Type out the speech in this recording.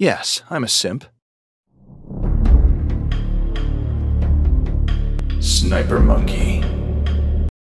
Yes, I'm a simp. Sniper Monkey.